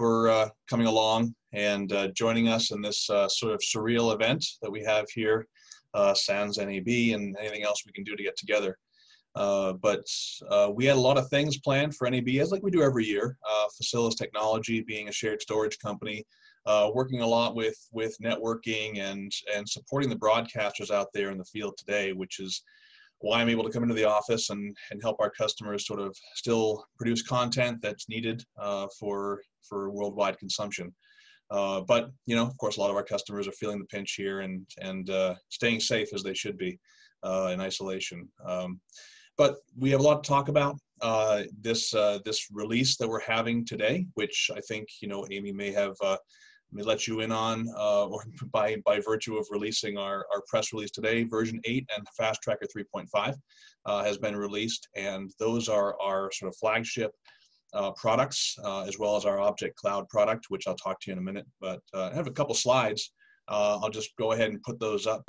for uh, coming along and uh, joining us in this uh, sort of surreal event that we have here, uh, Sans NAB, and anything else we can do to get together. Uh, but we had a lot of things planned for NAB, as like we do every year. Uh, Facilis Technology being a shared storage company, working a lot with with networking and and supporting the broadcasters out there in the field today, which is why I'm able to come into the office and and help our customers sort of still produce content that's needed uh, for for worldwide consumption. Uh, but you know, of course, a lot of our customers are feeling the pinch here and and staying safe as they should be in isolation. Um, but we have a lot to talk about. Uh, this uh, this release that we're having today, which I think you know Amy may have uh, may let you in on, uh, or by by virtue of releasing our our press release today, version eight and Fast Tracker 3.5 uh, has been released, and those are our sort of flagship. Uh, products as well as our object cloud product which i'll talk to you in a minute but i have a couple slides i'll just go ahead and put those up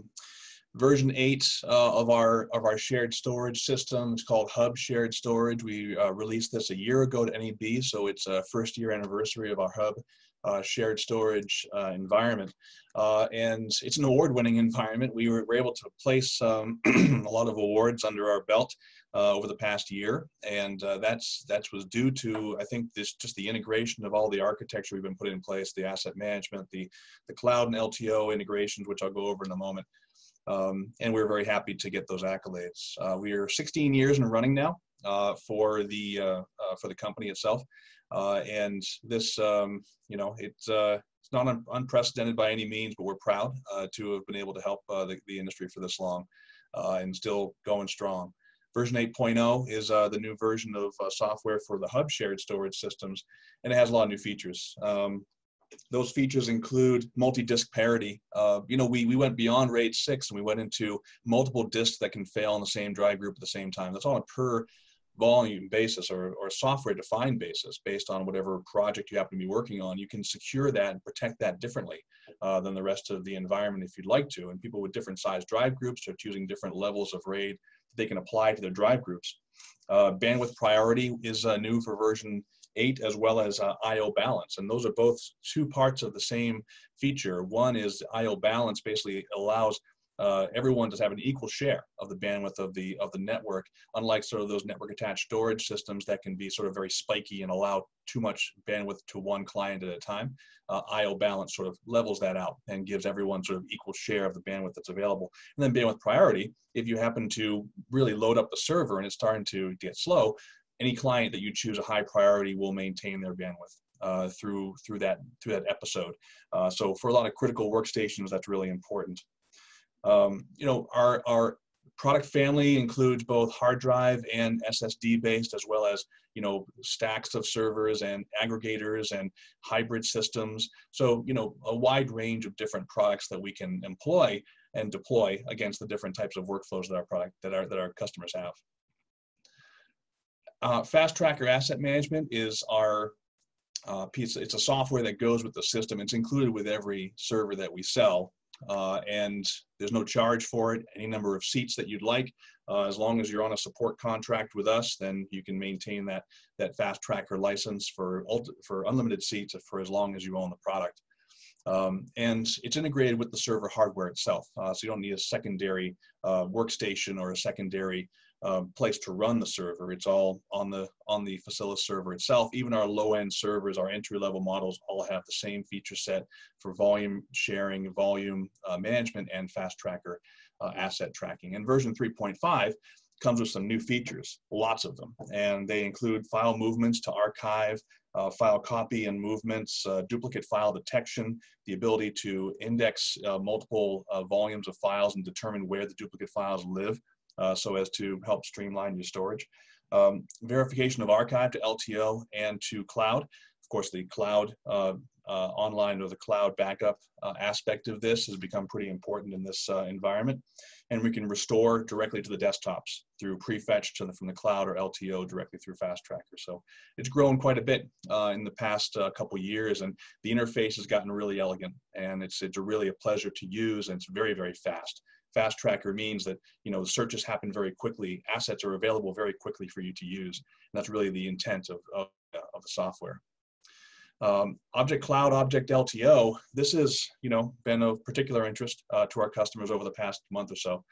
version eight uh, of our of our shared storage system. It's called Hub Shared Storage. We uh, released this a year ago to NAB, so it's a first year anniversary of our Hub uh, shared storage uh, environment. Uh, and it's an award-winning environment. We were, were, able to place um, a lot of awards under our belt uh, over the past year, and that's that was due to I think this just the integration of all the architecture we've been putting in place, the asset management, the the cloud and LTO integrations, which I'll go over in a moment. Um, and we're very happy to get those accolades. Uh, we are 16 years in running now uh, for the uh, uh for the company itself, uh, and this um, you know it's uh, it's not un unprecedented by any means, but we're proud to have been able to help the, the industry for this long and still going strong. Version 8.0 is the new version of software for the hub shared storage systems, and it has a lot of new features. Um, those features include multi-disk parity. Uh, you know, we, we went beyond RAID 6 and we went into multiple disks that can fail on the same drive group at the same time. That's on a per volume basis or, or software defined basis based on whatever project you happen to be working on. You can secure that and protect that differently uh, than the rest of the environment if you'd like to. And people with different size drive groups are choosing different levels of RAID that they can apply to their drive groups. Uh, bandwidth priority is uh, new for version 8 as well as uh, IO balance. And those are both two parts of the same feature. One is IO balance basically allows uh, everyone does have an equal share of the bandwidth of the of the network, unlike sort of those network attached storage systems that can be sort of very spiky and allow too much bandwidth to one client at a time. Uh, IO balance sort of levels that out and gives everyone sort of equal share of the bandwidth that's available. And then bandwidth priority, if you happen to really load up the server and it's starting to get slow, any client that you choose a high priority will maintain their bandwidth uh, through through that through that episode. Uh, so for a lot of critical workstations, that's really important. Um, you know, our our product family includes both hard drive and SSD based, as well as you know stacks of servers and aggregators and hybrid systems. So you know a wide range of different products that we can employ and deploy against the different types of workflows that our product that our that our customers have. Uh, Fast Tracker Asset Management is our uh, piece. It's a software that goes with the system. It's included with every server that we sell. Uh, and there's no charge for it. Any number of seats that you'd like, uh, as long as you're on a support contract with us, then you can maintain that that Fast Tracker license for for unlimited seats for as long as you own the product. Um, and it's integrated with the server hardware itself, uh, so you don't need a secondary uh, workstation or a secondary um, place to run the server. It's all on the on the Facilis server itself. Even our low-end servers, our entry-level models, all have the same feature set for volume sharing, volume uh, management, and fast tracker uh, asset tracking. And version 3.5 comes with some new features, lots of them, and they include file movements to archive, uh, file copy and movements, uh, duplicate file detection, the ability to index uh, multiple uh, volumes of files and determine where the duplicate files live uh, so as to help streamline your storage. Um, verification of archive to LTO and to cloud. Of course, the cloud uh, uh, online or the cloud backup uh, aspect of this has become pretty important in this uh, environment. And we can restore directly to the desktops through prefetch to the, from the cloud or LTO directly through Fast Tracker. So it's grown quite a bit in the past couple years, and the interface has gotten really elegant, and it's it's really a pleasure to use, and it's very very fast fast tracker means that you know searches happen very quickly assets are available very quickly for you to use and that's really the intent of, of, of the software Um, Object Cloud, Object LTO, this has you know, been of particular interest uh, to our customers over the past month or so.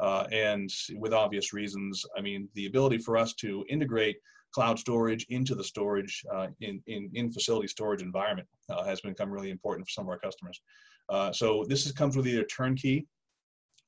Uh, and with obvious reasons, I mean, the ability for us to integrate cloud storage into the storage uh, in, in, in facility storage environment uh, has become really important for some of our customers. Uh, so this is, comes with either turnkey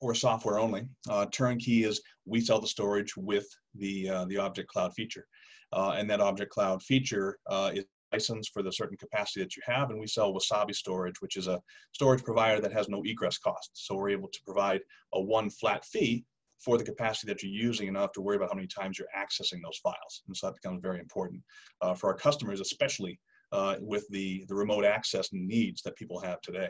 or software only. Uh, turnkey is we sell the storage with the, uh, the Object Cloud feature. Uh, and that Object Cloud feature is licensed for the certain capacity that you have, and we sell Wasabi Storage, which is a storage provider that has no egress costs. So we're able to provide a one flat fee for the capacity that you're using and not have to worry about how many times you're accessing those files. And so that becomes very important uh, for our customers, especially uh, with the, the remote access needs that people have today.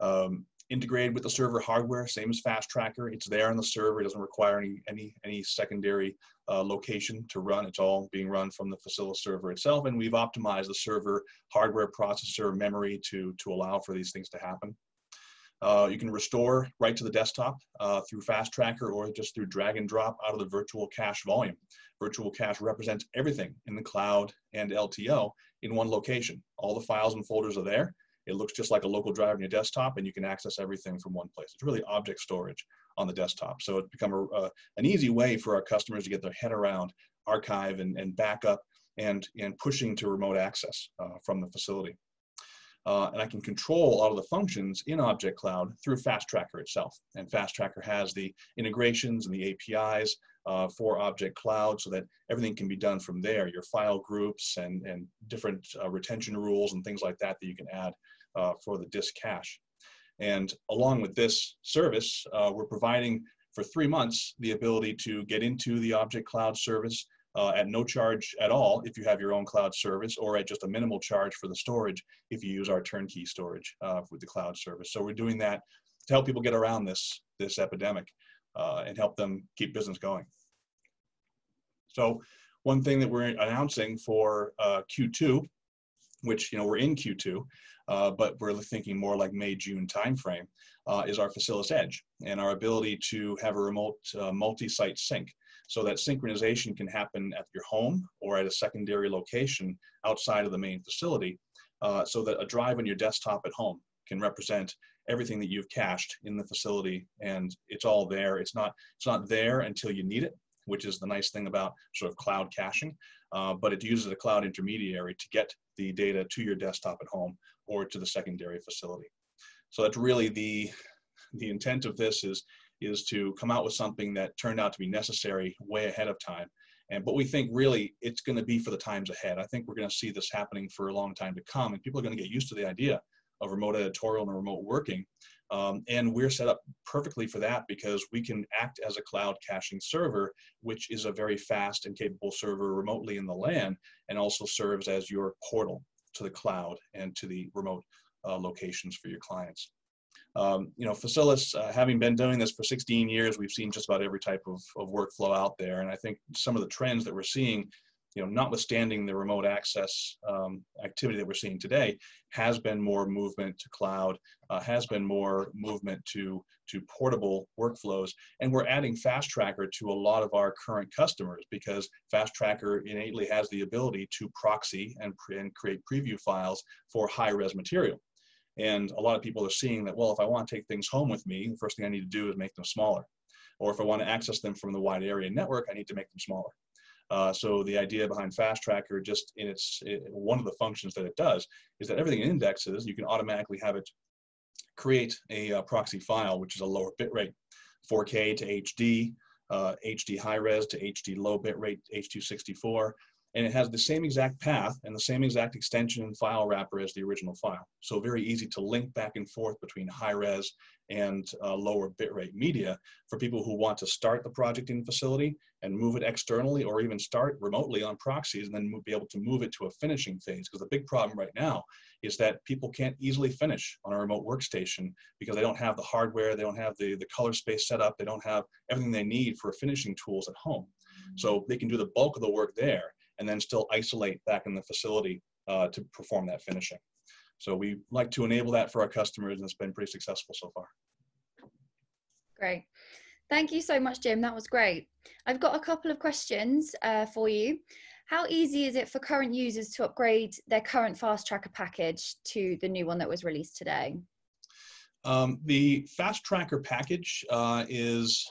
Um, integrated with the server hardware, same as Fast Tracker. It's there on the server. It doesn't require any any any secondary uh, location to run. It's all being run from the Facilis server itself, and we've optimized the server hardware, processor, memory to to allow for these things to happen. Uh, you can restore right to the desktop uh, through Fast Tracker or just through drag and drop out of the virtual cache volume. Virtual cache represents everything in the cloud and LTO in one location. All the files and folders are there. It looks just like a local drive on your desktop and you can access everything from one place. It's really object storage on the desktop. So it's become a, uh, an easy way for our customers to get their head around archive and, and backup and, and pushing to remote access uh, from the facility. Uh, and I can control all of the functions in Object Cloud through Fast Tracker itself. And Fast Tracker has the integrations and the APIs uh, for Object Cloud so that everything can be done from there, your file groups and, and different uh, retention rules and things like that that you can add uh, for the disk cache. And along with this service, uh, we're providing for three months the ability to get into the Object Cloud service uh, at no charge at all if you have your own cloud service or at just a minimal charge for the storage if you use our turnkey storage uh, with the cloud service. So we're doing that to help people get around this, this epidemic uh, and help them keep business going. So one thing that we're announcing for uh, Q2, which you know we're in Q2, uh, but we're thinking more like May, June timeframe, uh, is our Facilis Edge and our ability to have a remote uh, multi-site sync so that synchronization can happen at your home or at a secondary location outside of the main facility uh, so that a drive on your desktop at home can represent everything that you've cached in the facility and it's all there. It's not, it's not there until you need it, which is the nice thing about sort of cloud caching, uh, but it uses a cloud intermediary to get the data to your desktop at home or to the secondary facility. So that's really the, the intent of this is is to come out with something that turned out to be necessary way ahead of time. And but we think really it's going to be for the times ahead. I think we're going to see this happening for a long time to come, and people are going to get used to the idea of remote editorial and remote working. Um, and we're set up perfectly for that because we can act as a cloud caching server, which is a very fast and capable server remotely in the LAN and also serves as your portal to the cloud and to the remote uh, locations for your clients. Um, you know, Facilis, uh, having been doing this for 16 years, we've seen just about every type of, of workflow out there. And I think some of the trends that we're seeing, you know, notwithstanding the remote access um, activity that we're seeing today, has been more movement to cloud, uh, has been more movement to, to portable workflows. And we're adding Fast Tracker to a lot of our current customers because Fast Tracker innately has the ability to proxy and, and create preview files for high res material. And a lot of people are seeing that, well, if I want to take things home with me, the first thing I need to do is make them smaller. Or if I want to access them from the wide area network, I need to make them smaller. Uh, so the idea behind Fast Tracker, just in its it, one of the functions that it does, is that everything indexes, you can automatically have it create a uh, proxy file, which is a lower bitrate, 4K to HD, uh, HD high res to HD low bitrate, H264, and it has the same exact path and the same exact extension and file wrapper as the original file. So very easy to link back and forth between high res and uh, lower bitrate media for people who want to start the project in facility and move it externally or even start remotely on proxies and then be able to move it to a finishing phase. Because the big problem right now is that people can't easily finish on a remote workstation because they don't have the hardware, they don't have the, the color space set up, they don't have everything they need for finishing tools at home. So they can do the bulk of the work there and then still isolate back in the facility uh, to perform that finishing. So we like to enable that for our customers and it's been pretty successful so far. Great. Thank you so much, Jim. That was great. I've got a couple of questions uh, for you. How easy is it for current users to upgrade their current Fast Tracker package to the new one that was released today? Um, the Fast Tracker package uh, is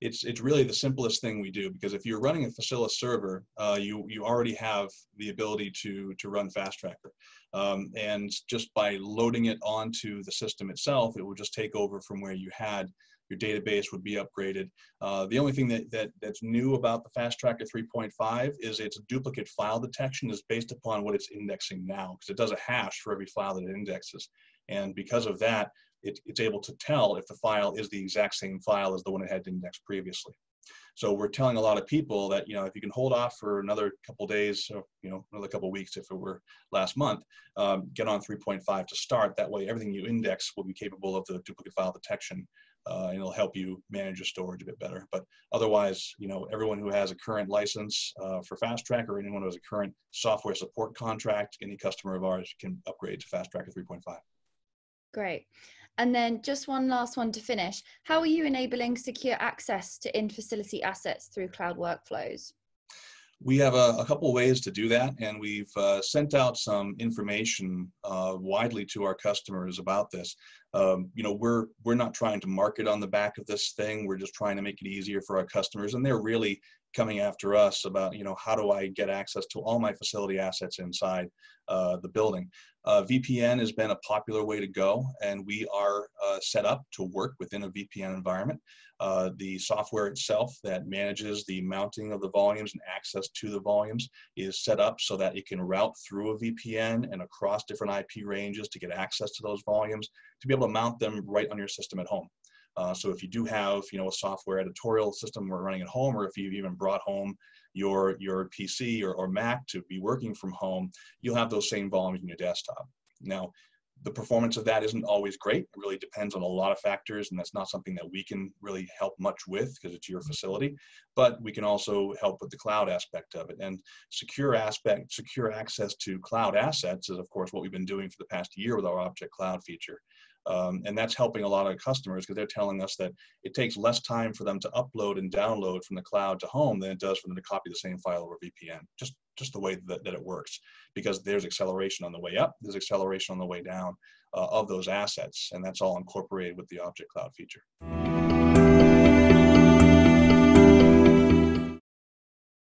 it's it's really the simplest thing we do because if you're running a Facilis server, uh, you you already have the ability to to run Fast Tracker, um, and just by loading it onto the system itself, it will just take over from where you had. Your database would be upgraded. Uh, the only thing that, that that's new about the Fast Tracker 3.5 is its duplicate file detection is based upon what it's indexing now because it does a hash for every file that it indexes, and because of that, it, it's able to tell if the file is the exact same file as the one it had indexed previously. So we're telling a lot of people that, you know, if you can hold off for another couple days, you know, another couple weeks if it were last month, um, get on 3.5 to start. That way, everything you index will be capable of the duplicate file detection, uh, and it'll help you manage your storage a bit better. But otherwise, you know, everyone who has a current license uh, for Fast Track or anyone who has a current software support contract, any customer of ours can upgrade to Fast Tracker 3.5. Great. And then just one last one to finish. How are you enabling secure access to in-facility assets through cloud workflows? We have a, a couple ways to do that, and we've uh, sent out some information uh, widely to our customers about this. Um, you know, we're we're not trying to market on the back of this thing. We're just trying to make it easier for our customers, and they're really coming after us about, you know, how do I get access to all my facility assets inside uh, the building. Uh, VPN has been a popular way to go, and we are uh, set up to work within a VPN environment. Uh, the software itself that manages the mounting of the volumes and access to the volumes is set up so that it can route through a VPN and across different IP ranges to get access to those volumes to be able to mount them right on your system at home. Uh, so if you do have, you know, a software editorial system we're running at home, or if you've even brought home your your PC or, or Mac to be working from home, you'll have those same volumes in your desktop. Now, the performance of that isn't always great. It really depends on a lot of factors, and that's not something that we can really help much with because it's your mm-hmm. facility. But we can also help with the cloud aspect of it. And secure aspect, secure access to cloud assets is, of course, what we've been doing for the past year with our Object Cloud feature. Um, and that's helping a lot of customers because they're telling us that it takes less time for them to upload and download from the cloud to home than it does for them to copy the same file over VPN. Just just the way that, that it works because there's acceleration on the way up, there's acceleration on the way down uh, of those assets, and that's all incorporated with the Object Cloud feature.